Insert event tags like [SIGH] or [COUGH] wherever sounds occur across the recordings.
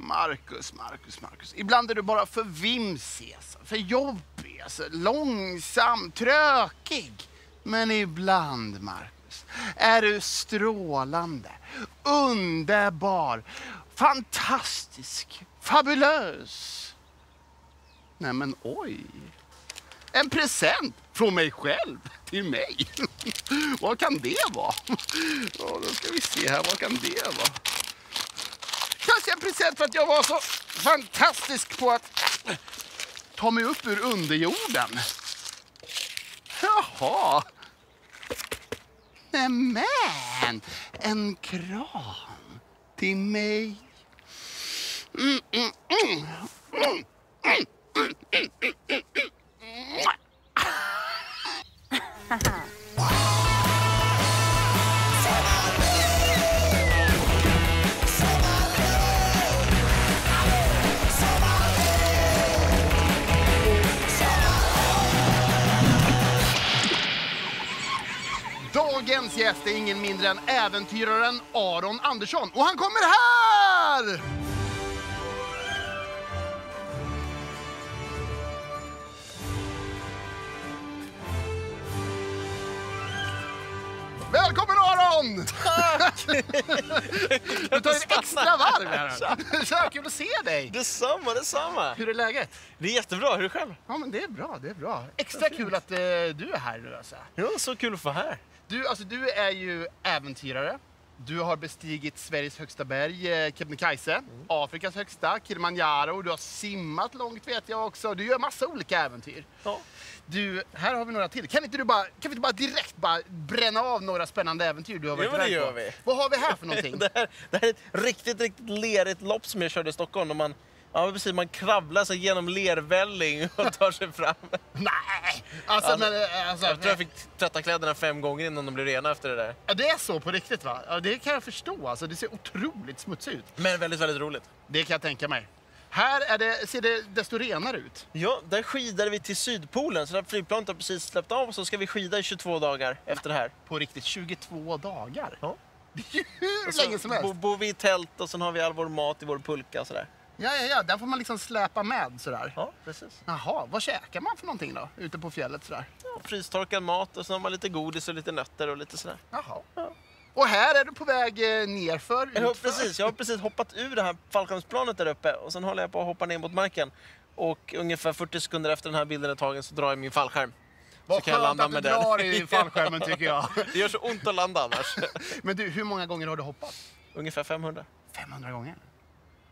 Marcus, Marcus, Marcus. Ibland är du bara för vimsig, alltså. för jobbig, alltså. långsam, trökig. Men ibland, Marcus, är du strålande, underbar, fantastisk, fabulös. Nej men oj. En present från mig själv till mig. [LAUGHS] vad kan det vara? Ja, då ska vi se här, vad kan det vara? Kanske en present för att jag var så fantastisk på att ta mig upp ur underjorden. Jaha. Nämen, en kram till mig. Mm, mm, mm. Mm, mm, mm, mm, mm Dagens gäst är ingen mindre än äventyraren Aron Andersson och han kommer här! Välkommen Aron! Tack! [LAUGHS] Du tar ett extra varv här. Så kul att se dig! Detsamma, detsamma. Hur är läget? Det är jättebra. Hur är det själv? Ja men det är bra, det är bra. Extra kul att eh, du är här nu alltså. Ja, så kul att få här. Du, alltså, du är ju äventyrare. Du har bestigit Sveriges högsta berg, eh, Kebnekaise, Afrikas högsta, Kilimanjaro. Du har simmat långt vet jag också. Du gör massa olika äventyr. Ja. Du, här har vi några till. Kan inte du bara, kan vi inte bara direkt bara bränna av några spännande äventyr du har varit Jo, men det gör på? vi. Vad har vi här för någonting? [LAUGHS] Det här, det här är ett riktigt, riktigt lerigt lopp som jag körde i Stockholm. Och man, ja, precis, man kravlar sig genom lervälling [LAUGHS] och tar sig fram. Nej! Alltså, Ja, men, eh, alltså, Jag tror jag fick tvätta kläderna fem gånger innan de blev rena efter det där. ja, det är så på riktigt va? Ja, det kan jag förstå. Alltså, det ser otroligt smutsigt ut. Men väldigt, väldigt roligt. Det kan jag tänka mig. Här är det, ser det desto renare ut. Ja, där skidade vi till Sydpolen. Så där flygplanet har precis släppt av och så ska vi skida i 22 dagar efter det här. På riktigt, 22 dagar. Ja. Det är ju hur länge som helst. bo- bor vi i tält och sen har vi all vår mat i vår pulka och sådär. Ja, ja, ja. Där får man liksom släpa med sådär. Ja, precis. Jaha, vad käkar man för någonting då? Ute på fjället sådär? Ja, frystorkad mat och sen har man lite godis och lite nötter och lite sådär. Jaha. Ja. Och här är du på väg eh, nerför? Utför. precis, jag har precis hoppat ur det här fallskärmsplanet där uppe och sen håller jag på att hoppa ner mot marken. Och ungefär 40 sekunder efter den här bilden är tagen så drar jag min fallskärm. Vad kan jag skönt landa att du den. drar i [LAUGHS] fallskärmen tycker jag. Det gör så ont att landa annars. [LAUGHS] Men du, hur många gånger har du hoppat? ungefär 500. 500 gånger.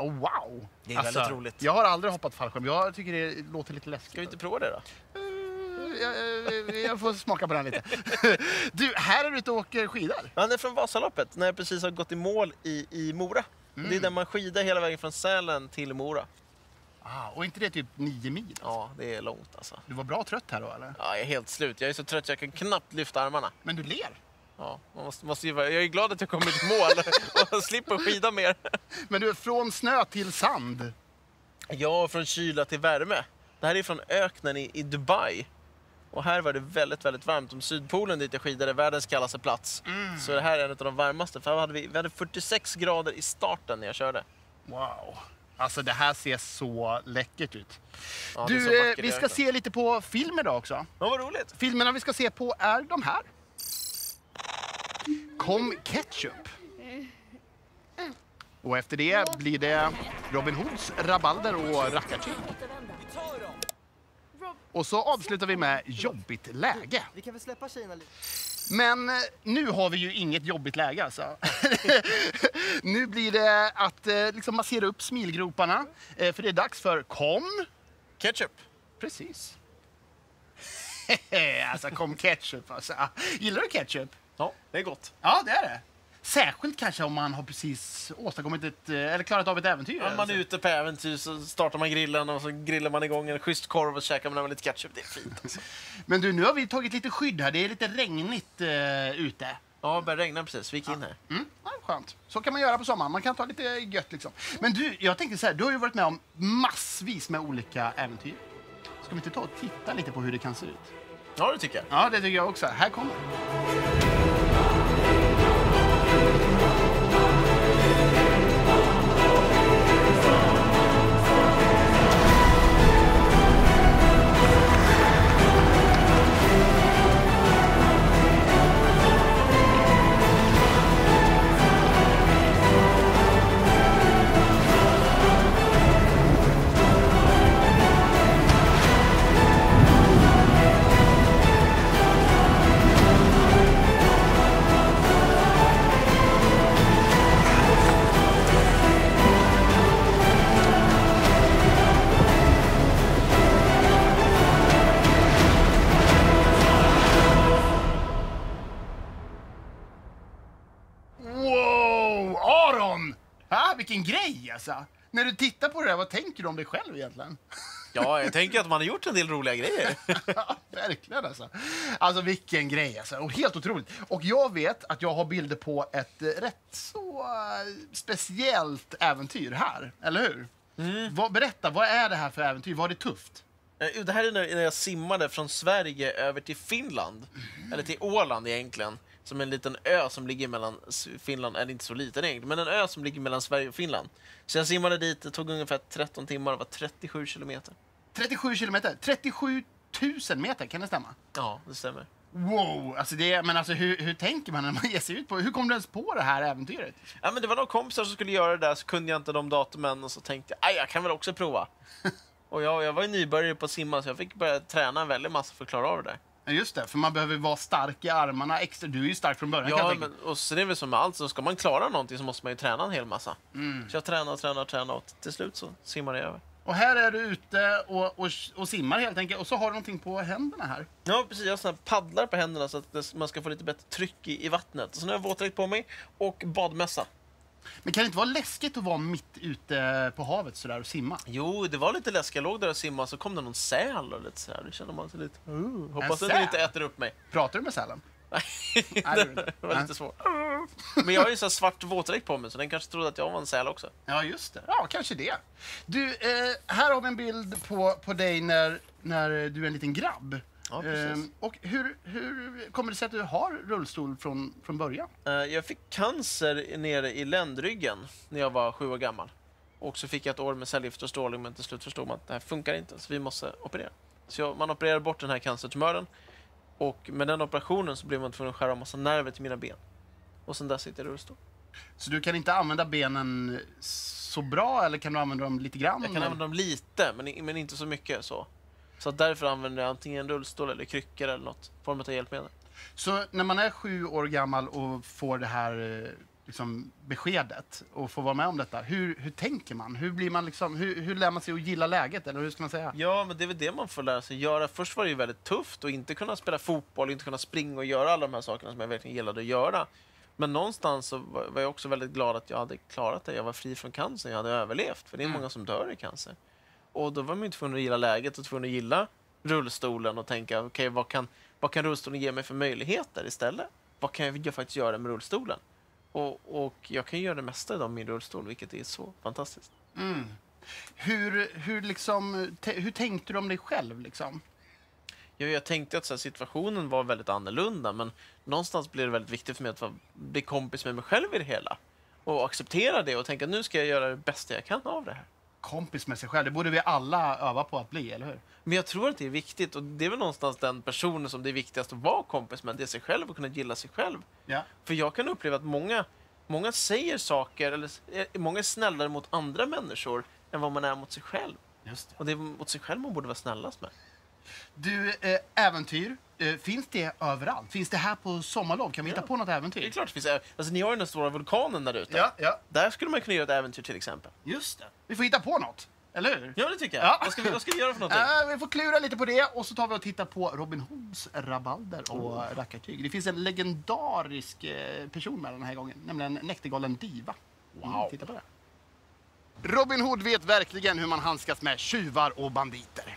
Oh, wow! Alltså, Det är väldigt roligt. Jag har aldrig hoppat fallskärm. Jag tycker det låter lite läskigt. Ska vi inte prova det då? Eh, jag, jag, jag får smaka på den lite. [LAUGHS] Du, här är du ute och åker skidor. Han är från Vasaloppet när jag precis har gått i mål i, i Mora. Det är där man skidar hela vägen från Sälen till Mora. Ah, och inte det typ nio mil? Ja, det är långt alltså. Du var bra trött här då eller? Ja, jag är helt slut. Jag är så trött så jag kan knappt lyfta armarna. Men du ler. Ja, man måste, måste ju, vara- jag är glad att jag kommit i mål [LAUGHS] och slipper skida mer. Men du, från snö till sand. Ja, från kyla till värme. Det här är från öknen i, i Dubai. Och här var det väldigt, väldigt varmt. Om Sydpolen dit jag skidade, världens kallaste plats. Så det här är en av de varmaste. För hade vi, vi hade 46 grader i starten när jag körde. Wow. Alltså det här ser så läckert ut. Ja, du, eh, vi ska se lite på film idag också. Ja, vad roligt. Filmerna vi ska se på är de här. Kom Ketchup. Och efter det blir det Robin Hoods rabalder och rackartyg. Och så avslutar vi med Jobbigt läge. Men eh, nu har vi ju inget jobbigt läge alltså. [LAUGHS] nu blir det att eh, liksom massera upp smilgroparna. Eh, för det är dags för Kom. Ketchup. Precis. [LAUGHS] alltså kom ketchup alltså. Gillar du ketchup? Ja, det är gott. Ja, det är det. Särskilt kanske om man har precis åstadkommit ett, eh, eller klarat av ett äventyr. Ja, man är alltså. ute på äventyr så startar man grillen och så grillar man igång en schysst korv och käkar man med lite ketchup. Det är fint. Alltså. [LAUGHS] Men du, nu har vi tagit lite skydd här. Det är lite regnigt eh, ute. Ja, det börjar regna precis. Vi gick in här. Mm, ja, skönt. Så kan man göra på sommaren. Man kan ta lite gött liksom. Men du, jag tänkte så här. Du har ju varit med om massvis med olika äventyr. Ska vi inte ta och titta lite på hur det kan se ut? Ja, det tycker jag. Ja, det tycker jag också. Här kommer vad tänker du om dig själv egentligen? [LAUGHS] Ja, jag tänker att man har gjort en del roliga grejer. [LAUGHS] Ja, verkligen alltså. Alltså vilken grej alltså. Och helt otroligt. Och jag vet att jag har bilder på ett eh, rätt så eh, speciellt äventyr här, eller hur? Vad, berätta, vad är det här för äventyr? Var det tufft? Eh, Det här är när jag simmade från Sverige över till Finland. Eller till Åland egentligen. Som en liten ö som ligger mellan Finland, eller inte så liten egentligen, men en ö som ligger mellan Sverige och Finland. Så jag simmade dit, det tog ungefär 13 timmar och var 37 kilometer. 37 kilometer. 37 000 meter, kan det stämma? Ja, det stämmer. Wow! Alltså det, men alltså hur, hur tänker man när man [LAUGHS] ger sig ut på Hur kom du ens på det här äventyret? Ja, men det var några kompisar som skulle göra det där, så kunde jag inte de datumen och så tänkte jag, "Aj, jag kan väl också prova. [LAUGHS] och jag, jag var ju nybörjare på att simma så jag fick börja träna en väldigt massa för att klara av det där. Just det, för man behöver vara stark i armarna extra. Du är ju stark från början Ja, men, och så det är väl som med allt, så ska man klara någonting så måste man ju träna en hel massa. Mm. Så jag tränade och tränade och till slut så simmade jag över. Och här är du ute och, och, och simmar helt enkelt. Och så har du någonting på händerna här. Ja, precis. Jag har paddlar på händerna så att det, man ska få lite bättre tryck i, i vattnet. Så nu har jag våtdräkt på mig och badmössa. Men kan det inte vara läskigt att vara mitt ute på havet sådär och simma? Jo, det var lite läskigt. Jag låg där och simmade så kom det någon säl och lite så här. Då kände man sig lite... Uh, hoppas att den inte äter upp mig. Pratar du med sälen? Nej, det var lite svårt. Men jag har ju så svart våtdräkt på mig så den kanske trodde att jag var en säl också. Ja, just det. Ja, kanske det. Du, eh, här har vi en bild på, på dig när, när du är en liten grabb. Ja, precis. Ehm, och hur, hur kommer det sig att du har rullstol från, från början? Eh, Jag fick cancer nere i ländryggen när jag var sju år gammal. Och så fick jag ett år med cellgifter och strålning men till slut förstod man att det här funkar inte så vi måste operera. Så jag, man opererade bort den här cancertumören och med den operationen så blev man tvungen att skära av massa nerver till mina ben. Och sen där sitter jag i rullstol. Så du kan inte använda benen så bra, eller kan du använda dem lite grann? Jag kan använda dem lite men, men inte så mycket så. Så därför använder jag antingen rullstol eller kryckor eller något form av hjälpmedel. Så när man är sju år gammal och får det här eh, liksom, beskedet och får vara med om detta, hur, hur tänker man? Hur, blir man liksom, hur, hur lär man sig att gilla läget? Eller hur ska man säga? Ja, men det är väl det man får lära sig göra. Först var det ju väldigt tufft att inte kunna spela fotboll, inte kunna springa och göra alla de här sakerna som jag verkligen gillade att göra. Men någonstans så var var jag också väldigt glad att jag hade klarat det. Jag var fri från cancer, jag hade överlevt. För det är Mm. många som dör i cancer. Och då var man ju tvungen att gilla läget och tvungen att gilla rullstolen och tänka, okej, vad, kan, vad kan rullstolen ge mig för möjligheter istället? Vad kan jag faktiskt göra med rullstolen? Och, och jag kan göra det mesta idag med min rullstol, vilket är så fantastiskt. Mm. Hur, hur, liksom, hur tänkte du om dig själv? Liksom? Ja, jag tänkte att här, situationen var väldigt annorlunda, men någonstans blev det väldigt viktigt för mig att vara- bli kompis med mig själv i det hela. Och acceptera det och tänka nu ska jag göra det bästa jag kan av det här. Kompis med sig själv, det borde vi alla öva på att bli, eller hur? Men jag tror att det är viktigt och det är väl någonstans den personen som det är viktigast att vara kompis med. Det är sig själv och kunna gilla sig själv. Ja. För jag kan uppleva att många, många säger saker, eller eh, många är snällare mot andra människor än vad man är mot sig själv. Just det. Och det är mot sig själv man borde vara snällast med. Du, eh, äventyr, finns det överallt? Finns det här på sommarlov? Kan vi hitta Ja. på något Det är äventyr? klart det finns, alltså ni har ju den stora vulkanen där ute. Ja, ja, Där skulle man kunna göra ett äventyr till exempel. just det. Vi får hitta på något, eller hur? Ja, det tycker jag. Ja. Vad, ska vi, vad ska vi göra för någonting? Äh, vi får klura lite på det och så tar vi och tittar på Robin Hoods rabalder och rackartyg. Det finns en legendarisk eh, person med den här gången, nämligen näktergalen Diva. Wow. titta på det. Robin Hood vet verkligen hur man handskas med tjuvar och banditer.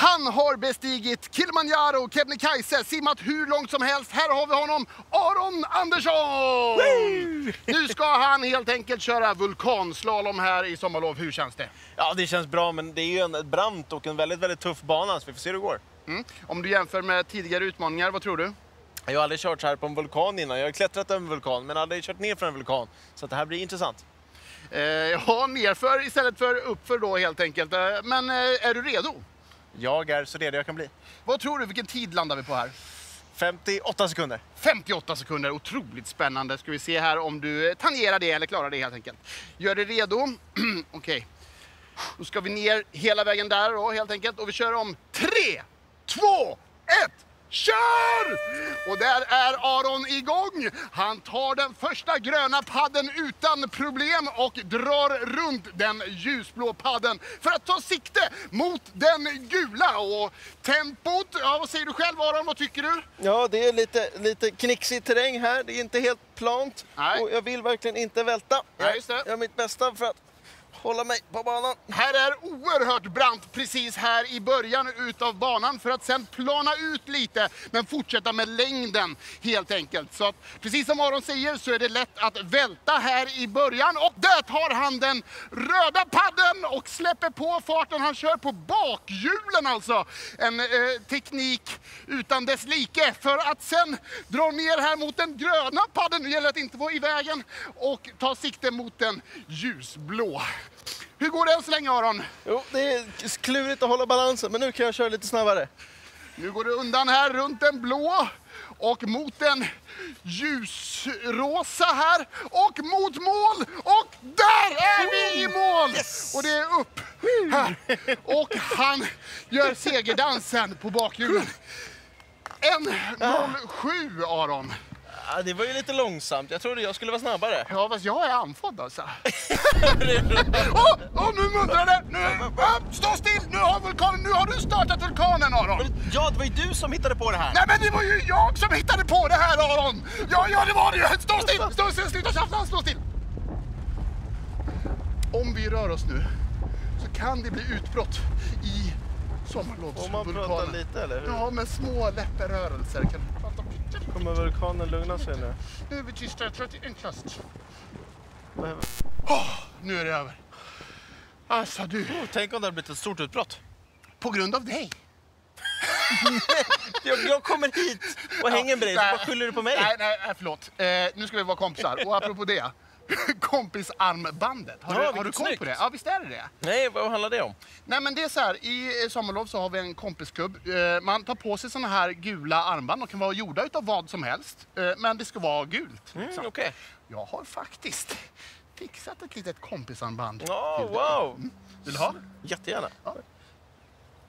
Han har bestigit Kilimanjaro, Kebnekaise, simmat hur långt som helst. Här har vi honom, Aron Andersson! Nu ska han helt enkelt köra vulkanslalom här i sommarlov. Hur känns det? Ja, det känns bra, men det är ju en brant och en väldigt, väldigt tuff bana, så vi får se hur det går. Mm. Om du jämför med tidigare utmaningar, vad tror du? Jag har aldrig kört så här på en vulkan innan. Jag har klättrat över en vulkan, men aldrig kört ner för en vulkan. Så det här blir intressant. Eh, ja, nerför istället för uppför då helt enkelt. Eh, Men eh, är du redo? Jag är så redo jag kan bli. Vad tror du, vilken tid landar vi på här? 58 sekunder. 58 sekunder, otroligt spännande. Ska vi se här om du eh, tangerar det eller klarar det helt enkelt. Gör dig redo. [CLEARS THROAT] Okej. Då ska vi ner hela vägen där då helt enkelt och vi kör om 3, 2, 1. Kör! Och där är Aron igång. Han tar den första gröna padden utan problem och drar runt den ljusblå padden för att ta sikte mot den gula. Och tempot, ja vad säger du själv Aron, vad tycker du? Ja, det är lite, lite knixig terräng här. Det är inte helt plant. Nej. Och jag vill verkligen inte välta. Nej, Jag gör mitt bästa för att hålla mig på banan. Här är oerhört brant precis här i början utav banan för att sen plana ut lite men fortsätta med längden helt enkelt. Så att precis som Aron säger så är det lätt att välta här i början och där tar han den röda padden och släpper på farten. Han kör på bakhjulen alltså. En eh, teknik utan dess like för att sen dra ner här mot den gröna padden. Nu gäller det att inte vara i vägen och ta sikte mot den ljusblå. Hur går det än så länge Aron? Jo, det är klurigt att hålla balansen, men nu kan jag köra lite snabbare. Nu går du undan här runt den blå och mot den ljusrosa här och mot mål och där är vi i mål! Yes! Och det är upp här och han gör segerdansen på bakhjulen. 1.07 Aron. Ja, det var ju lite långsamt. Jag trodde jag skulle vara snabbare. Ja, fast jag är andfådd alltså. [LAUGHS] Åh, oh, nu mullrar det! Nu, upp, stå still! Nu har, vulkanen, nu har du startat vulkanen Aron! Ja, det var ju du som hittade på det här. Nej men det var ju jag som hittade på det här Aron! Ja, ja det var det ju! Stå still! Stå still! Sluta tjafsa! Stå still! Om vi rör oss nu så kan det bli utbrott i Får man prata sommarlovsvulkanen. lite eller hur? Ja, med små läpprörelser kan. Kommer vulkanen lugna sig nu? Nu är vi tysta, jag tror att det är enklast. Åh, nu är det över. Alltså du, Tänk om det hade blivit ett stort utbrott. på grund av dig. [LAUGHS] Jag, jag kommer hit och hänger med dig, så vad skyller du på mig? Nej, nej, nej förlåt. Eh, nu ska vi vara kompisar. Och apropå det, [LAUGHS] kompisarmbandet. Har, Ja, du, har du koll på snyggt. det? Ja, visst är det det? Nej, vad handlar det om? Nej men det är så här, i eh, sommarlov så har vi en kompisklubb. Eh, man tar på sig såna här gula armband. De kan vara gjorda utav vad som helst. Eh, men det ska vara gult. Mm. Okej. Jag har faktiskt fixat ett litet kompisarmband. Ja, dig. wow! Vill du ha? Jättegärna.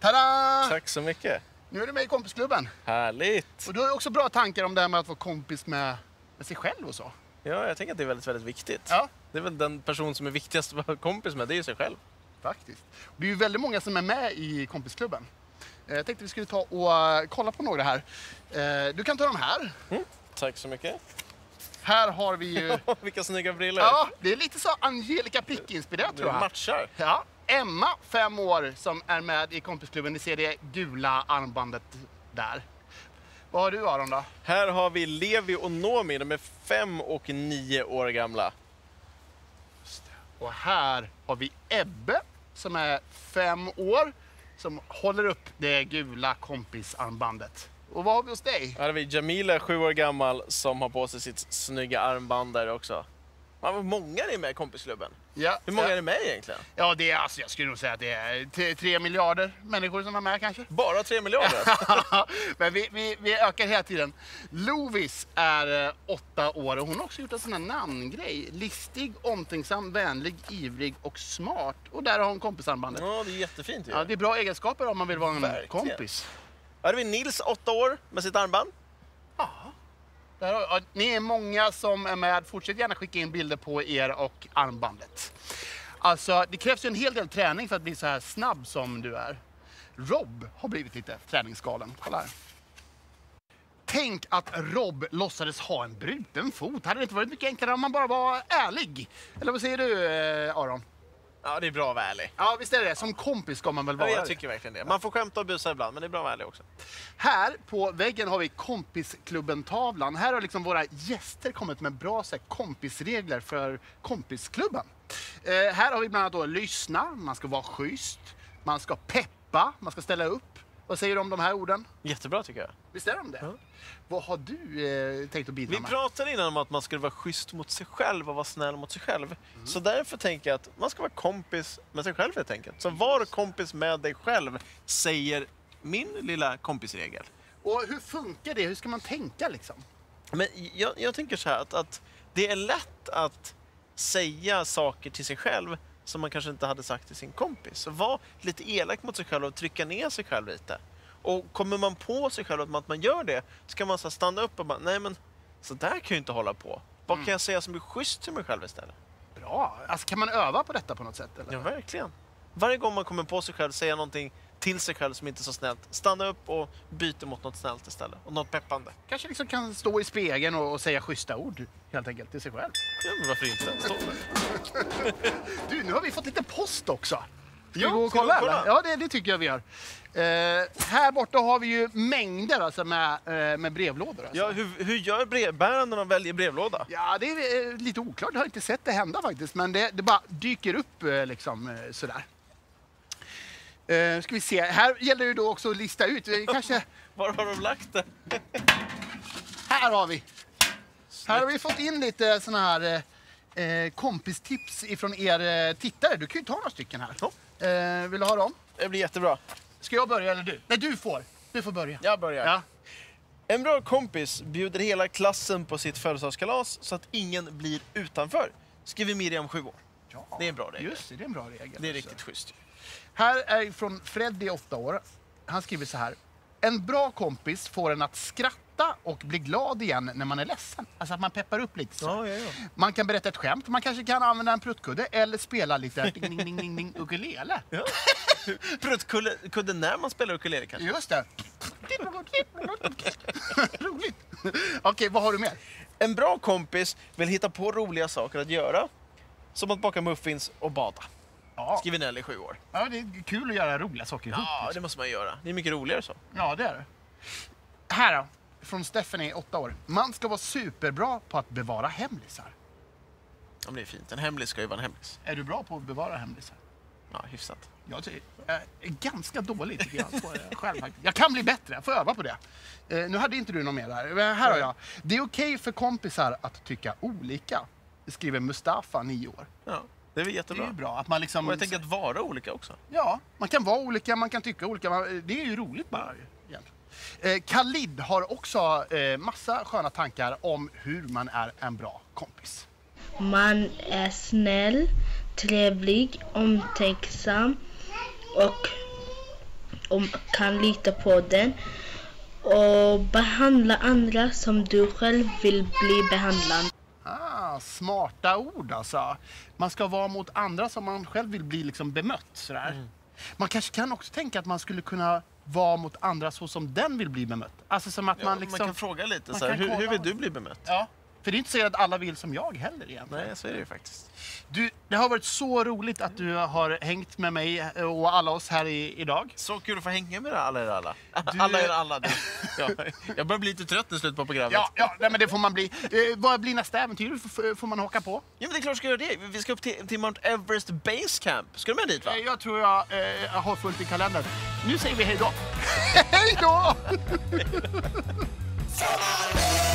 Tada! Tack så mycket. Nu är du med i kompisklubben. Härligt. Och du har också bra tankar om det här med att vara kompis med, med sig själv och så. Ja, jag tänker att det är väldigt, väldigt viktigt. Ja. Det är väl den person som är viktigast att vara kompis med, det är ju sig själv. Faktiskt. Det är ju väldigt många som är med i kompisklubben. Eh, Jag tänkte vi skulle ta och eh, kolla på några här. Eh, Du kan ta de här. Tack så mycket. Här har vi ju... [LAUGHS] Vilka snygga brillor. Ja, det är lite så Angelica Pick-inspirerat tror jag. matchar. Ja, Emma, fem år, som är med i kompisklubben. Ni ser det gula armbandet där. Vad har du Aron då? Här har vi Levi och Nomi, de är fem och nio år gamla. Och här har vi Ebbe som är fem år som håller upp det gula kompisarmbandet. Och vad har vi hos dig? Här har vi Jamila, sju år gammal, som har på sig sitt snygga armband där också. Man, vad många är med i kompisklubben. Ja, Hur många ja. är det med egentligen? Ja, det är, alltså, jag skulle nog säga att det är tre miljarder människor som är med kanske. Bara tre miljarder? [LAUGHS] Men vi, vi, vi ökar hela tiden. Lovis är eh, åtta år och hon har också gjort en sån här namngrej. Listig, omtänksam, vänlig, ivrig och smart. Och där har hon kompisarmbandet. ja, det är jättefint ju. Ja, det är bra egenskaper om man vill vara en Verkligen. kompis. Här har vi Nils, åtta år, med sitt armband. Där har, ni är många som är med. Fortsätt gärna skicka in bilder på er och armbandet. Alltså, det krävs ju en hel del träning för att bli så här snabb som du är. Rob har blivit lite träningsgalen. Kolla här. Tänk att Rob låtsades ha en bruten fot. Hade det inte varit mycket enklare om man bara var ärlig? Eller vad säger du, eh, Aron? Ja, det är bra att vara ärlig. Ja, visst är det. Som kompis ska man väl Ja, vara jag det. tycker verkligen det. Man får skämta och busa ibland, men det är bra att vara ärlig också. Här på väggen har vi kompisklubben-tavlan. Här har liksom våra gäster kommit med bra så här, kompisregler för kompisklubben. Eh, här har vi bland annat då lyssna, man ska vara schysst, man ska peppa, man ska ställa upp. Vad säger du om de här orden? Jättebra tycker jag. Visst är de det? Ja. Vad har du eh, tänkt att bidra Vi med? pratade innan om att man skulle vara schysst mot sig själv och vara snäll mot sig själv. Så därför tänker jag att man ska vara kompis med sig själv helt enkelt. Så var kompis med dig själv, säger min lilla kompisregel. Och hur funkar det? Hur ska man tänka liksom? Men jag, jag tänker så här att, att det är lätt att säga saker till sig själv som man kanske inte hade sagt till sin kompis. Så var lite elak mot sig själv och trycka ner sig själv lite. Och kommer man på sig själv att man, gör det, så kan man så stanna upp och bara, nej men så där kan jag ju inte hålla på. Vad kan jag säga som är schysst till mig själv istället? Bra. Alltså, kan man öva på detta på något sätt? Eller? Ja, verkligen. Varje gång man kommer på sig själv säga någonting till sig själv som inte är så snällt. Stanna upp och byta mot något snällt istället. Och något peppande. Kanske liksom kan stå i spegeln och, och säga schyssta ord helt enkelt till sig själv. Ja, men varför inte? Stå. [LAUGHS] Du, nu har vi fått lite post också. Ska Ja, vi gå och kolla? kolla? Ja, det, det tycker jag vi gör. Eh, här borta har vi ju mängder alltså, med, eh, med brevlådor. Alltså. Ja, hur, hur gör brevbäraren när de väljer brevlåda? Ja, det är eh, lite oklart. Jag har inte sett det hända faktiskt. Men det, det bara dyker upp eh, liksom eh, sådär. Eh, ska vi se. Här gäller det då också att lista ut. Kanske... [LAUGHS] Var har de lagt det? [LAUGHS] Här har vi. Här har vi fått in lite såna här eh, eh, kompistips ifrån er eh, tittare. Du kan ju ta några stycken här. Eh, vill du ha dem? Det blir jättebra. Ska jag börja eller du? Nej, du får. Du får börja. Jag börjar. Ja. En bra kompis bjuder hela klassen på sitt födelsedagskalas så att ingen blir utanför. Skriver Miriam, 7 år. Ja. Det är en bra regel. Just det, det är en bra regel. Det är också. riktigt schysst. Här är från Freddy, 8 år. Han skriver så här. En bra kompis får en att skratta och bli glad igen när man är ledsen. Alltså att man peppar upp lite. Så. Ja, ja, ja. Man kan berätta ett skämt, man kanske kan använda en pruttkudde eller spela lite [LAUGHS] ding, ding, ding, ding, ukulele. ja. [LAUGHS] Pruttkudde när man spelar ukulele kanske? Just det. Roligt. Okej, vad har du mer? En bra kompis vill hitta på roliga saker att göra. Som att baka muffins och bada. Ja, Nelly, 7 år. ja det är kul att göra roliga saker ihop. Ja, det måste man göra. Det är mycket roligare så. Ja, det är det. Här då, från Stephanie, 8 år. Man ska vara superbra på att bevara hemlisar. Ja, men det är fint. En hemlis ska ju vara en hemlis. Är du bra på att bevara hemlisar? Ja, hyfsat. Jag är ganska dålig tycker jag på det själv faktiskt. Jag kan bli bättre, jag får öva på det. Eh, nu hade inte du någon mer där. Men här har jag. Det är okej för kompisar att tycka olika. Skriver Mustafa, 9 år. Ja, det är väl Det är jättebra. ju bra att man liksom... Och jag tänker att vara olika också. Ja, man kan vara olika, man kan tycka olika. Man- Det är ju roligt bara. Eh, Khalid har också eh, massa sköna tankar om hur man är en bra kompis. Man är snäll, trevlig, omtänksam och, och kan lita på den. Och behandla andra som du själv vill bli behandlad. Ah, smarta ord alltså. Man ska vara mot andra som man själv vill bli liksom bemött. Sådär. Man kanske kan också tänka att man skulle kunna vara mot andra så som den vill bli bemött. Alltså som att Ja, man liksom... man kan fråga lite så hur, hur vill du bli bemött? Ja, för det är inte så att alla vill som jag heller egentligen. Nej, så är det ju faktiskt. Du, det har varit så roligt att du har hängt med mig och alla oss här i, idag. Så kul att få hänga med alla er alla. Du- Alla er alla. Ja, jag börjar bli lite trött i slutet på programmet. Ja, ja nej, men det får man bli. Eh, vad blir nästa äventyr? F- får man haka på? Ja, men det är klart vi ska göra det. Vi ska upp till, till Mount Everest Base Camp. Ska du med dit va? Eh, Jag tror jag eh, har fullt i kalendern. Nu säger vi hej då. [LAUGHS] hej då! [LAUGHS]